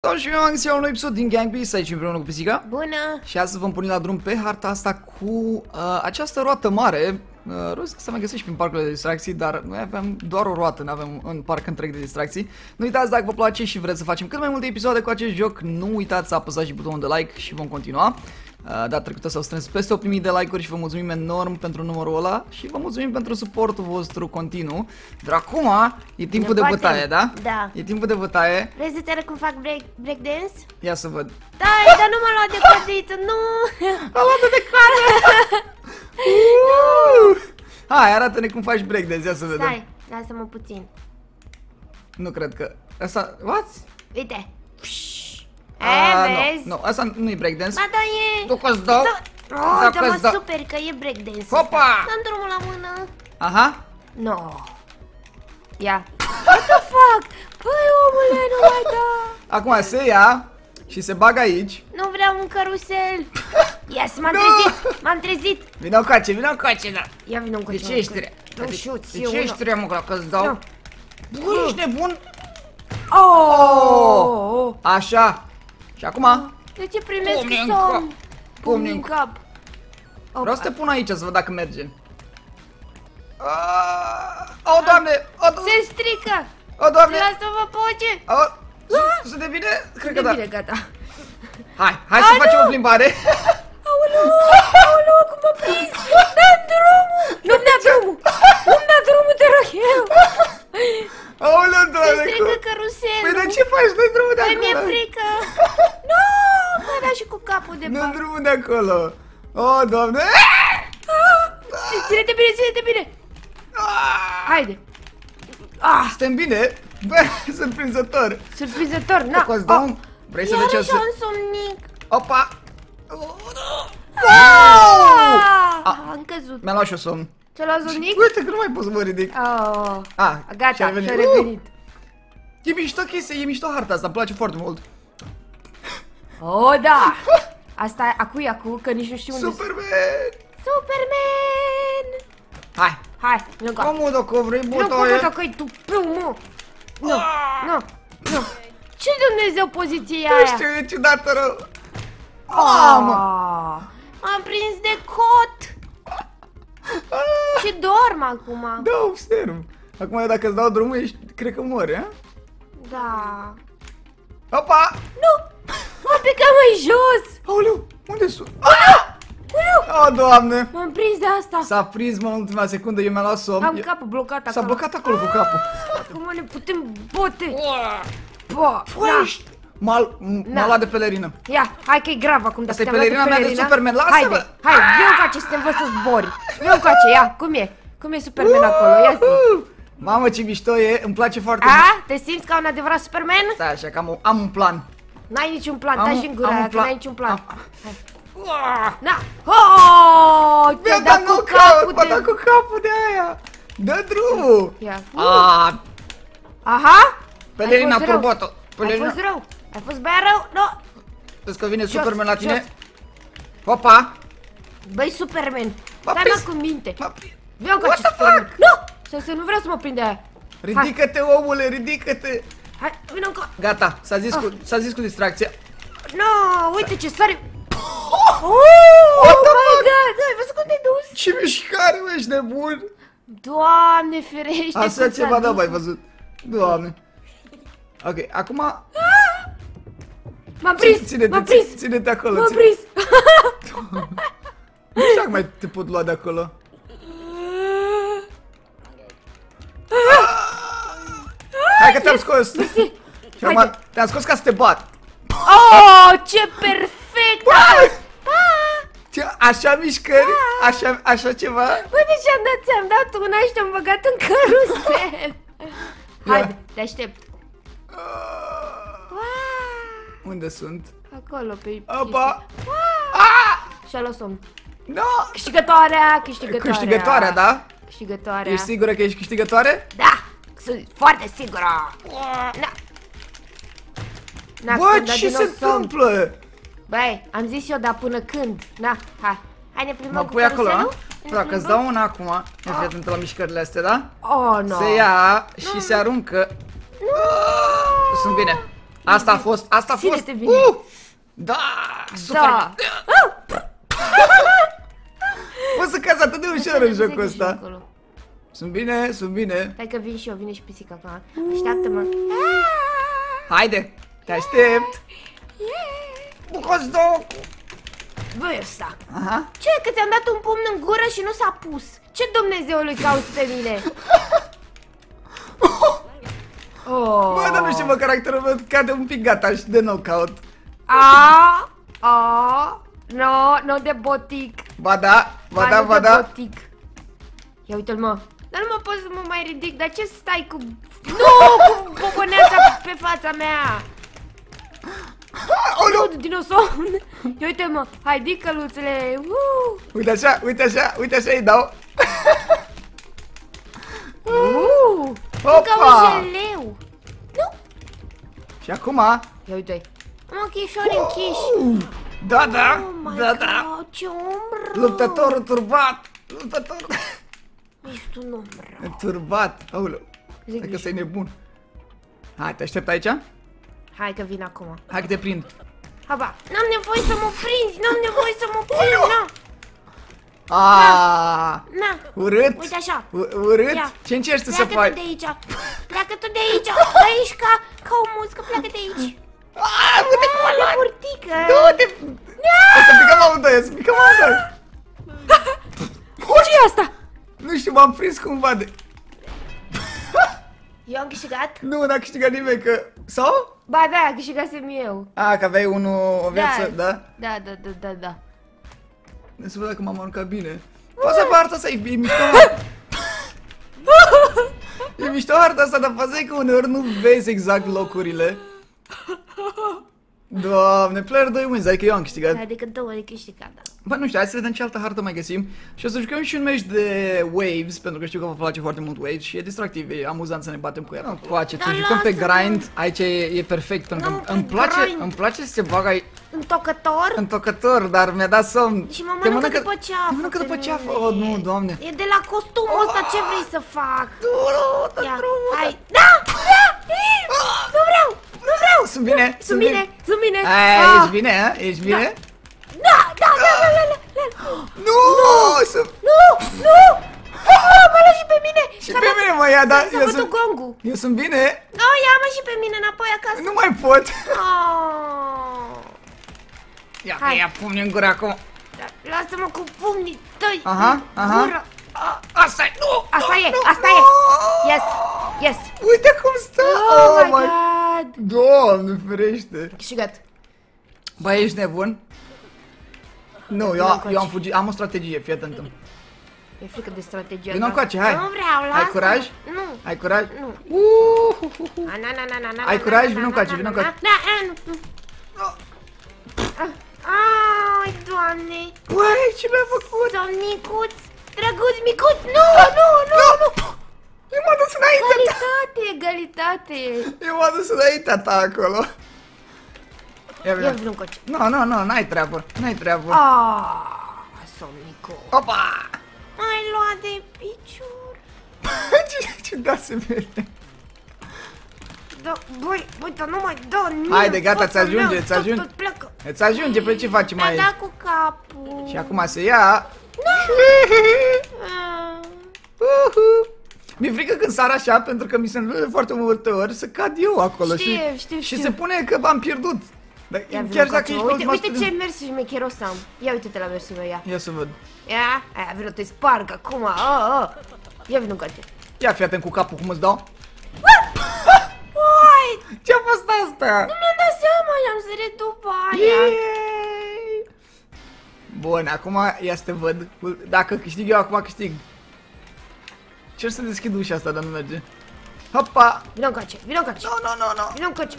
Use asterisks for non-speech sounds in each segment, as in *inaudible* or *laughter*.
Sau și eu am găsit la un nou episod din Gang Beasts aici împreună cu Pisica. Bună! Și astăzi vom porni la drum pe harta asta cu uh, această roată mare. Uh, Rost să mai găsești prin parcul de distracții, dar noi avem doar o roată, nu avem un parc întreg de distracții. Nu uitați dacă vă place și vreți să facem cât mai multe episoade cu acest joc Nu uitați să apăsați și butonul de like și vom continua. Uh, data trecută s-au strâns peste 8000 de like-uri și vă mulțumim enorm pentru numărul ăla și vă mulțumim pentru suportul vostru continuu. Dar acum e timpul de Ne bătaie, batem. da? Da. E timpul de bătaie. Vrei să te arăt cum fac break, breakdance? Ia să văd. Da, dar nu m-a luat de pădiță, nu! A luat de care! Uh! *laughs* Hai, arată-ne cum faci breakdance, ia să vedem. Stai, lasă-mă puțin. Nu cred că... Asta... What? Uite. E, A, vezi? Nu, nu, asta nu e breakdance. Ba, da, e... Tu că-ți dau? Da. Oh, Dacă da, mă, îți dau- super, că e breakdance Hopa! Dăm drumul la mână. Aha. No. Ia. What the fuck? Păi, omule, nu mai da. *laughs* Acum se ia și se bagă aici. Nu vreau un carusel. *laughs* Yes, m-am Nu! trezit, m-am trezit. Vino coace, vino coace, da. Ia vină un De ce ești rea? Nu De- șuți, De eu ce una. ești rea, mă, dacă îți dau? Nu. Bă, ești nebun? Oh! oh. Așa. Și acum De ce primesc Pumni în somn? cap. Pumni în cap. vreau să te pun aici să văd dacă merge. Ah, O, doamne! O, doamne! Se strică! O, doamne! Lasă-mă poce! O, su- Sunt de bine? Cred că De da. bine, gata. Hai, hai să A, facem nu! o plimbare. Aoleu, aoleu, cum m-a prins! Da drumul! Nu-mi da drumul! Nu-mi da drumul, te rog eu! Aoleu, Se doamne! strică cum- caruselul! Păi de ce faci? Dă drumul de Păi mi-e acolo. frică! Nu! Mă da și cu capul de Dă bani. drumul de acolo. O, doamne! Ține-te bine, ține-te bine! Ah! Haide! Ah! Suntem bine? Bă, *laughs* surprinzător. Surprinzător, na! Cu dau un- Vrei să vezi ce o Iarăși să... un somnic! Opa! Ah! Am căzut. Mi-a luat și o somn. Ți-a luat somnic? Uite că nu mai pot să mă ridic. Oh, Ah, gata, și-a și-a revenit. revenit. E mișto chestia, e mișto harta asta, îmi place foarte mult. Oh, da! *laughs* Asta, acu e acu, că nici nu știu unde Superman! Superman! Hai! Hai, nu ca. Cum dacă vrei Nu cu butoaie? că e tu, nu, mă. Nu, nu, nu. Ce Dumnezeu poziție Nu aia? știu, e ciudată rău. Ah, Mamă! M-am prins de cot Ah, și dorm acum. Da, observ. Acum dacă îți dau drumul, ești, cred că mori, a? Da. Opa! Nu! M-am picat mai jos! Aoleu, unde sunt? Ah! Oh, doamne! M-am prins de asta. S-a prins, mă, în ultima secundă, eu mi-am luat somn. Am Eu- capul blocat acolo. S-a blocat acolo cu capul. Acum ne putem bote. Bă, Bă, da. ești... M-a m- m-a Na. luat de pelerină. Ia, hai că e grav acum dacă Asta e te-am luat pelerina mea de pelerina. Superman, lasă-mă! Haide, hai, viu coace să te învăț să zbori. Viu coace, ia, cum e? Cum e Superman acolo? Ia zi. Uhu! Mamă, ce mișto e, îmi place foarte mult. A? Te simți ca un adevărat Superman? Stai așa, că am, un- am un plan. N-ai niciun plan, Am taci un- din gura am un aia, că plan. n-ai niciun plan. Am- Hai. Ah! Na! Oh! Mi-a Te-a dat dat cu nocaut, capul m-a dat de... cu capul de aia. Dă drumul. Ia. Ah, Aha! pelerina Ai fost rău. probotă. Ai Pelerina. fost rău. Ai fost băiat rău? Nu! Vezi că vine Jos, Superman la jos. tine? Opa! Băi, Superman! M-a Stai prins. mă cu minte! M-a prins. Vreau ca What ce the Superman! fuck? Nu! Să, să nu vreau să mă prind de aia! Ridică-te, omule, ridică-te. Hai, vină încă! Gata, s-a zis, Ah. cu, s-a zis cu distracția. No, uite ce sare! Oh, What oh the my fuck? god! Ai văzut cum te-ai dus? Ce mișcare, mă, ești nebun. Doamne ferește! Așa cum ți-a ceva n-am dus. mai văzut. Doamne. Ok, acum... M-am prins! Ține-te, M-am prins! ține-te acolo. M-am ține- prins! *laughs* Nu știu dacă mai te pot lua de acolo. Hai că te-am scos. Mersi. Și acum Haide. te-am scos ca să te bat. Oh, ce perfect! Bă! Pa! Ce, așa mișcări? Așa, așa ceva? Bă, de ce am dat? Ți-am dat una și te-am băgat în carusel! Haide, te aștept! Wow! Unde sunt? Acolo, pe Opa! chestia. Ah! Și-a luat somn. No! Câștigătoarea, câștigătoarea. Câștigătoarea, da? Câștigătoarea. Ești sigură că ești câștigătoare? Da! Sunt foarte sigură! Na! Na, Bă, când a ce din se nou somn. întâmplă? Băi, am zis eu, dar până când? Na, hai. Hai ne plimbăm Mă cu pui acolo, a? caruselul? Ne Dacă îți plimbăm? dau una acum, ia fi atentă la mișcările astea, da? Oh, no. Se ia și se aruncă. Sunt bine. Asta a fost, asta a fost. Ține-te bine. Uh! Da, super. Da. *laughs* Poți să cazi atât de ușor în jocul ăsta. Acolo. Sunt bine, sunt bine. Hai că vin și eu, vine și pisica acum. Așteaptă-mă. Haide, te aștept. Bucos două. Băi ăsta. Aha. Ce, că ți-am dat un pumn în gură și nu s-a pus? Ce Dumnezeului cauți pe mine? *laughs* Oh. Bă, dar nu știu, mă, caracterul meu cade un pic gata și de knockout. A, a, no, no de botic. Ba da, ba Ba, da, nu ba de da. botic. Ia uite-l, mă. Dar nu mă pot să mă mai ridic, dar ce stai cu... *laughs* Nu, cu boboneața pe fața mea. *laughs* Aoleu! Nu, dinosaur. Ia uite, mă. Hai, dicăluțele. Uh, Uite așa, uite așa, uite așa îi dau. *laughs* uh. Opa! Ca un jeleu. Nu. Și acum... Ia uite. Am ochișori închiși. Uh, da, da, Oh my da, da. God, ce om rău. Luptătorul turbat. Luptătorul Ești un om rău. turbat. Aoleu. Zic Hai că nici- să-i nebun. Hai, te aștept aici? Hai că vin acum. Hai că te prind. Haba, n-am nevoie să mă prinzi, n-am nevoie să mă prinzi, na, Ah, na. urât. Uite așa. U- urât? Ia. Ce încerci tu să Pleacă tu faci? de aici, pleacă tu de aici, da, ești ca, ca o muscă, pleacă de aici. Ah, uite cum Ah, a de luat. burtică. Du-te! O să picăm amândoi, o să picăm amândoi. *laughs* ce e asta? Nu știu, m-am prins cumva de... *laughs* Eu am câștigat? Nu, n-a câștigat nimeni, că... Sau? Ba da, câștigasem eu. A, că aveai unul, o viață, da? Da, da, da, da, da. Ne să văd dacă m-am aruncat bine. Poți să fac harta asta, e, e mișto harta. E mișto harta asta, dar faza e că uneori nu vezi exact locurile. Doamne, player 2 wins, adică eu am câștigat. Adică două de câștigat, da. Bă, nu știu, hai să vedem ce altă hartă mai găsim Și o să jucăm și un meci de Waves Pentru că știu că vă place foarte mult Waves Și e distractiv, e amuzant să ne batem cu el Nu, coace, să Dar jucăm pe lasă-mă. grind Aici e, e perfect Pentru Nu, că pe îmi place, grind. îmi place să se bagă ai- Întocător? în tocător Dar mi-a dat somn Și mă Te mănâncă după ceafă. Te mănâncă pe după ceafă mine. Oh, nu, doamne E de la costumul ăsta, ce vrei să fac? Nu, nu, nu, Ia, nu, nu. hai. Da! Da! Ii, Nu vreau! Nu vreau! Sunt bine, Sunt bine, sunt bine. Ai, Ah, ești bine, a? Ești bine? Da, da, da, da, da, da, da. Nu, sunt... Nu, nu! Ah, mă lași și pe mine! Și pe mine mă ia, dar S-a eu bătut sunt... gongul. Eu sunt bine Nu, ia-mă și pe mine înapoi acasă. Nu mai pot Oh. Ia, Hai. ia pumni în gură acum Da, Lasă-mă cu pumnii tăi. Aha, în aha. gură. A, Asta e, nu! Asta nu, e, nu, asta nu. e. Yes, yes. Uite cum stă! Oh, my god. Doamne ferește! Câștigat. Bă, ești nebun? Nu, eu, Vino încoace. eu am fugit, am o strategie, fii atentă. Mi-e frică de strategia Vino ta. încoace, hai. Nu vreau, lasă Ai curaj? Nu. Ai curaj? Nu. Uh, hu, hu, hu. Na, na, na, na, na, na, Ai na, curaj? na, Vino na, încoace, na, vino na, încoace. Na, na, nu, nu. Ah, Ai, doamne. Băi, ce mi-a făcut? Domnicuț, drăguț, micuț, nu, nu, nu, nu. Eu m-am dus înainte! Egalitate, egalitate. Eu m-am dus înaintea ta acolo. Ia Ia vino. vin încoace. Nu, nu, nu, n-ai treabă, n-ai treabă. Ah, somnicu. Opa! Ai luat de picior. *laughs* ce, ce da se vede? Da, băi, uite, nu mai dă nimeni Haide, gata, fața ți ajunge, mea, ți tot, ajunge. Tot pleacă. Îți ajunge, pe ce facem Mi-a mai dat cu capul. Și acum se ia. Ah. *laughs* Uhu. Mi-e frică când sar așa, pentru că mi se întâmplă foarte multe ori să cad eu acolo Știu, și, știu, și știu. se pune că am pierdut. Dar Ia vino chiar încoace, dacă ești pe uite, ultima uite sută ce de- mers șmecheros am. Ia uite-te la mersul meu, ia. Ia să văd. Ia, aia, vreau te sparg acum. Ah, ah. Ia vin încoace. Ia fii atent cu capul cum îți dau. Uai, Ce-a fost asta? nu mi-am dat seama, i-am sărit după aia. Yay! Bun, acum ia să te văd. Dacă câștig eu, acum câștig. Cer să deschid ușa asta, dar nu merge. Hopa! Vino încoace, vino încoace. Nu, nu, nu, nu. Vino încoace.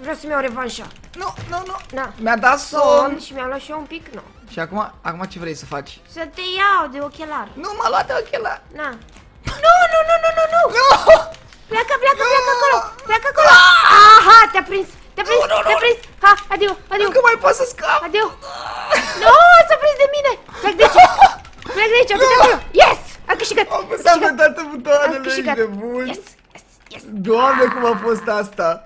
Vreau să-mi iau revanșa. Nu, nu, nu. Na. Mi-a dat somn. Somn și mi-am luat și eu un pic, nu. Și acum, acum ce vrei să faci? Să te iau de ochelar. Nu m-a luat de ochelari. Na. Nu, nu, nu, nu, nu, nu. Nu! Pleacă, pleacă, pleacă acolo. Pleacă acolo. Aha, te-a prins. Te-a prins, Nu, nu, nu. te-a prins. Ha, adio, adio. Încă mai pot să scap! Adio. Nu, s-a prins de mine. Plec de aici. Plec de aici, plec de acolo. Yes! Am câștigat. Am Am apăsat pe câștigat. toate Am butoanele, ești câștigat. de bun. Yes, yes, yes. Doamne, cum a fost asta!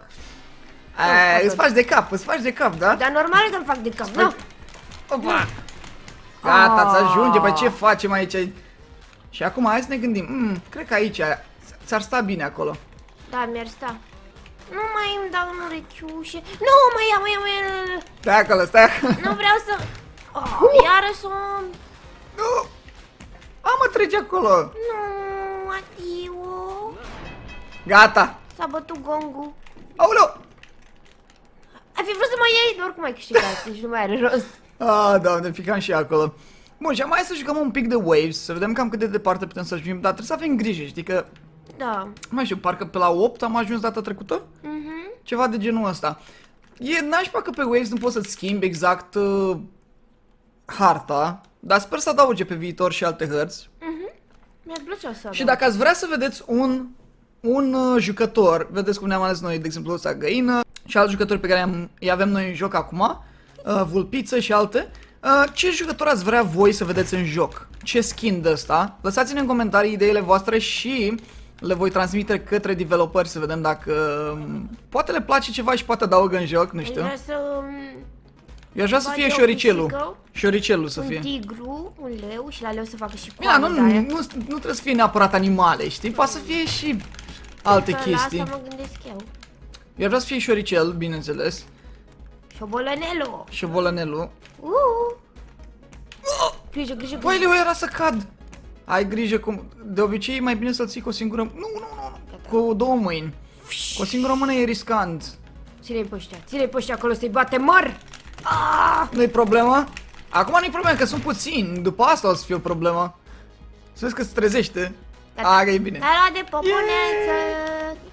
Ai, fac îți faci de cap, îți faci de cap, da? Dar normal că îmi fac de cap, nu? Opa! Gata, ți Ah. ajunge, bă, ce facem aici? Și acum hai să ne gândim, mm, cred că aici ți-ar sta bine acolo. Da, mi-ar sta. Nu mai îmi dau în urechiușe. Nu, mai ia, mai ia, mai ia. Stai acolo, stai acolo. Nu vreau să... Oh, iară sunt... Nu! A, mă, trece acolo. Nu, adio. Gata. S-a bătut gongul. Aoleu! Ai fi vrut să mă iei? Dar oricum ai câștigat, deci nu mai are rost. *laughs* Ah, doamne, picam și acolo. Bun, și acum hai să jucăm un pic de Waves, să vedem cam cât de departe putem să ajungem, dar trebuie să avem grijă, știi că, Da. nu mai știu, parcă pe la 8 am ajuns data trecută? Mhm. Ceva de genul ăsta. E nașpa că pe Waves nu poți să-ți schimbi exact uh, harta, dar sper să adauge pe viitor și alte hărți. Mi-ar plăcea să Și dacă ați vrea să vedeți un, un uh, jucător, vedeți cum ne-am ales noi, de exemplu, ăsta Găină, și alți jucători pe care am, îi avem noi în joc acum, uh, Vulpiță și alte, uh, ce jucător ați vrea voi să vedeți în joc? Ce skin de ăsta? Lăsați-ne în comentarii ideile voastre și le voi transmite către developeri să vedem dacă um, poate le place ceva și poate adaugă în joc, nu Aș știu. vrea să... um, Eu aș vrea să bag fie eu șoricelul. pisică, Șoricelul să Un fie. tigru, un leu și la leu să facă și Bine, coadă nu, de nu, aia. nu, nu trebuie să fie neapărat animale, știi? Poate să fie și alte Că chestii. La asta mă gândesc eu. Eu vreau să fie șoricel, bineînțeles. Șobolănelu. Și bolănelul. Uh. Grijă, grijă, Băi, grijă. Leo, era să cad. Ai grijă cum... De obicei e mai bine să-l ții cu o singură... Nu, nu, nu, nu. Cu două mâini. Cu o singură mână e riscant. Ține-i pe ăștia, ține-i pe ăștia acolo să-i bate măr! Ah! Nu-i problemă? Acum nu-i problemă, că sunt puțini. După asta o să fie o problemă. Să vezi că se trezește. A, că e bine. L-a luat de poponeță!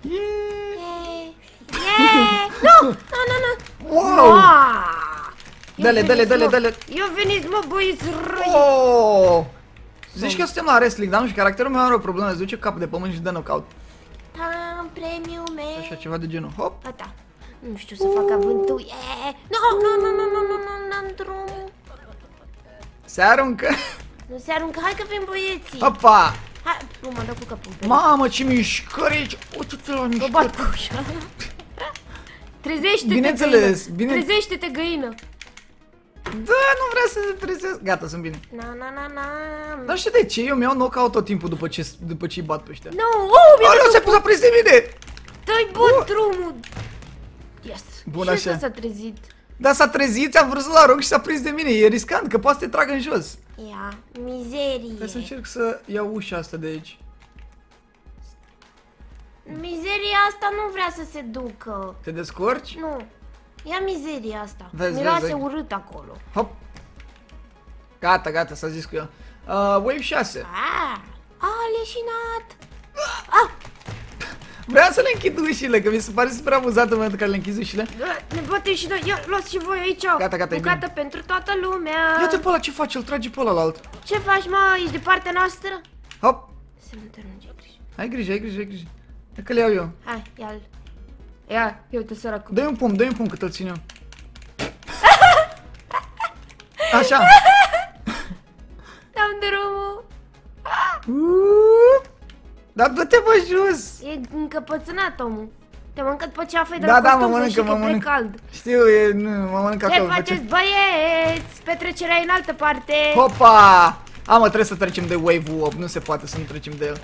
Yeah. Yeah! Yeah! Nu! Nu, nu, nu! Wow! Ah! Dă-le, Eu dă-le, veniți, dă-le, mă. dă-le. Eu veniți, mă, băieți răi! Oh! Zici că suntem la wrestling, dar nu știu, caracterul meu are o problemă, îți duce capul de pământ și dă knockout. Am premiul meu! Așa ceva de genul. Hop! Gata. Nu știu să fac avântul. Yeah! Nu, nu, nu, nu, nu, nu, nu, n-am drum. Se aruncă! Nu se aruncă, hai că vin băieții. Hopa! Hai, nu mă dă cu capul. pe Mamă, ce mișcări aici! Uite-te la Vă mișcări! bat cu ușa. Trezește-te, Bineînțeles, găină. bine- Trezește-te, găină. Da, nu vrea să se trezesc. Gata, sunt bine. Na, na, na, na. Dar știu de ce, eu mi-au knockout tot timpul după ce, după ce îi bat pe ăștia. Nu, oh, mi-a Aoleu, dat se-a pus a prins de mine! Dă-i bun drumul. Yes. Bun, și așa. ăsta s-a trezit. Dar s-a trezit, am vrut să-l arunc și s-a prins de mine. E riscant, că poate să te tragă în jos. Ia, mizerie. Hai să încerc să iau ușa asta de aici. Mizeria asta nu vrea să se ducă. Te descurci? Nu. Ia mizeria asta. Vezi, Miroase vezi. urât acolo. Hop. Gata, gata, s-a zis cu el. Uh, wave 6. Ah, a leșinat. Ah, Vreau să le închid ușile, că mi se pare super amuzant în momentul în care le închizi ușile. ne batem și noi. Ia, luați și voi aici. Gata, gata, e Bucată pentru toată lumea. Ia-te pe ăla, ce face? Îl trage pe ăla alt. Ce faci, mă? Ești de partea noastră? Hop. Să nu te arunci, grijă. Ai grijă, ai grijă, ai grijă. Hai că le iau eu. Hai, ia-l. Ia, ia uite săracul. Dă-i un pumn, dă-i un pumn cât îl țin eu. *laughs* Așa. Dam drumul. Uuuu. Dar du-te pe jos. E încăpățânat omul. Te mănâncat pe ceafă, Da, dar da, costum mă să mănâncă, știi că mă e mănâncă. cald. Știu, e, nu, mă mănânc Ce acolo. după faceți, băieți? Petrecerea e în altă parte. Hopa! A, mă, trebuie să trecem de wave-ul 8, nu se poate să nu trecem de el.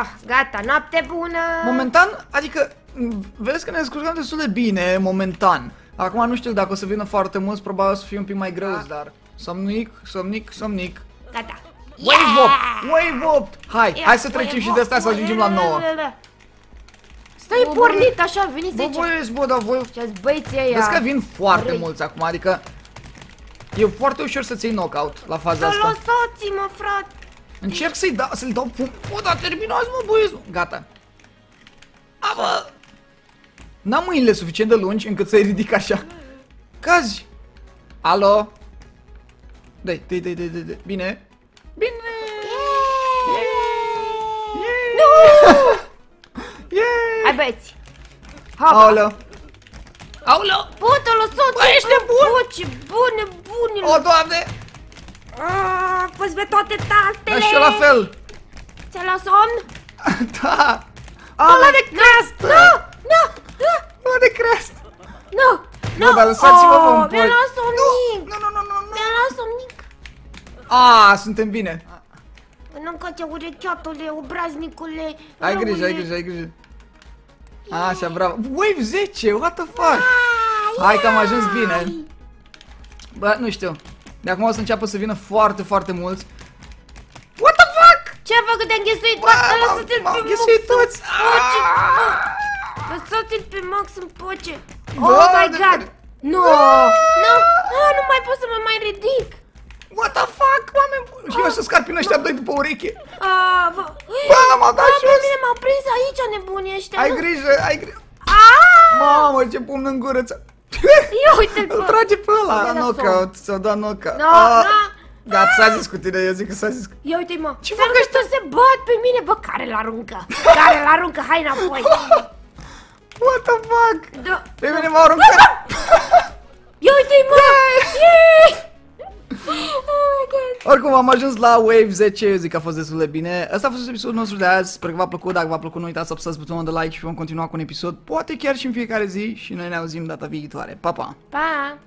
Ah, gata, noapte bună. Momentan, adică, m, vedeți că ne descurcăm destul de bine, momentan. Acum nu știu dacă o să vină foarte mulți, probabil o să fie un pic mai greu, Da. dar... Somnic, somnic, somnic. Gata. Wave 8! Wave 8! Hai, Ia, hai să trecem și de asta să ajungem la 9. Stai Bă, bă. pornit așa, veniți Bă, aici. băieți, bă, dar voi... Ce băieții ăia. Vezi că vin foarte Răi. mulți acum, adică... E foarte ușor să-ți iei knockout la faza Să asta. lăsați-mă, frate. Încerc să-i dau, să-l dau pum... Bă, dar terminați, mă, băieți! Gata. A, bă! N-am mâinile suficient de lungi încât să-i ridic așa. Cazi! Alo? Dai, dai, dai, dai, dai, dai. Bine? Bine! Nu! *laughs* Yeah! Hai băieți. Hapa. Aoleu! Aoleu! Pută, lăsați-mă. Bă, ești nebun? Bă, ce bune, bune. O, doamne! Ah, Păți pe toate tastele. Dar și eu la fel! Ți-a luat somn? *laughs* da! Ăla de creastă. Nu, nu, nu. Bă, de crest! Nu! Nu, dar lăsați-mă, mă, în oh, Mi-a pol- luat somnic! Nu, nu, nu, nu, nu. Mi-a luat somnic! Ah, suntem bine. Nu că ce urecheatule, obraznicule, Ai grijă, ai răule. grijă, ai grijă. Așa, bravo. Wave 10, what the fuck? Hai că am ajuns bine. Bă, nu știu. De acum o să înceapă să vină foarte, foarte mulți. What the fuck? Ce a făcut? Te-a înghesuit? Bă, Bă, m-am- lăsați-l m-am pe înghesuit Max în toți. pace! Ah! Lăsați-l pe Max în pace! Bă, Oh my de- god! Nu! Nu! Ah, nu mai pot să mă mai ridic! What the fuck, oameni buni? Și eu să scarpin ăștia doi după ureche. Ah, vă... Bă, m-au dat Ah, pe jos. mine m-au prins aici nebunii ăștia! Ai nu? grijă, ai grijă. Ah! Mamă, ce pumn în gură ți *laughs* Ia uite-l Îl pe... trage pe ăla, Ți-a dat knockout, ți-a dat knockout. No, Ah, no. Gata, s-a zis cu tine, eu zic că s-a zis cu... Ia uite-i mă! Ce Dar fac ăștia? ăștia se bat pe mine, bă, care l-aruncă? Care l-aruncă? Hai înapoi! *laughs* What the fuck? Da. Pe mine m-au aruncat. *laughs* Ia uite-i mă! Yay! Oh my god! Oricum am ajuns la Wave 10, eu zic că a fost destul de bine. Asta a fost episodul nostru de azi, sper că v-a plăcut, dacă v-a plăcut nu uitați să apăsați butonul de like și vom continua cu un episod, poate chiar și în fiecare zi și noi ne auzim data viitoare. Pa, pa! Pa!